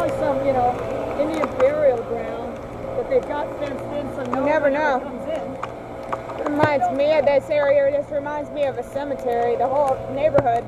probably some, you know, Indian burial ground that they've got fenced in so no you never know. comes in. Reminds me of this area, this reminds me of a cemetery, the whole neighborhood.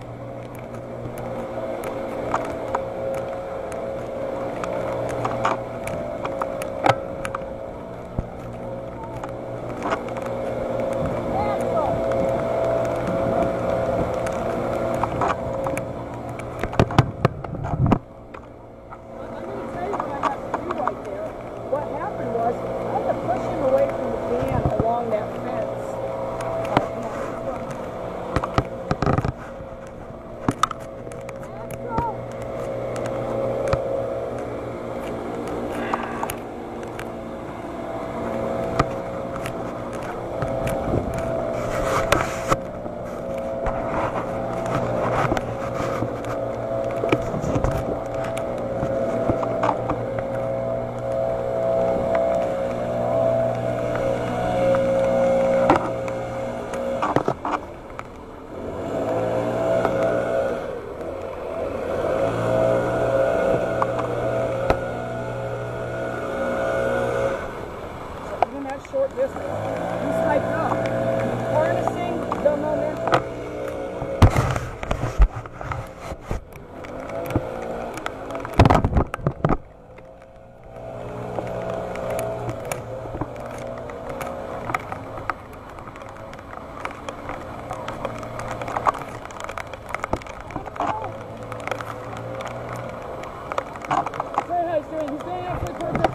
short distance. You spike up. Harnessing the momentum. He's doing, he's doing it for.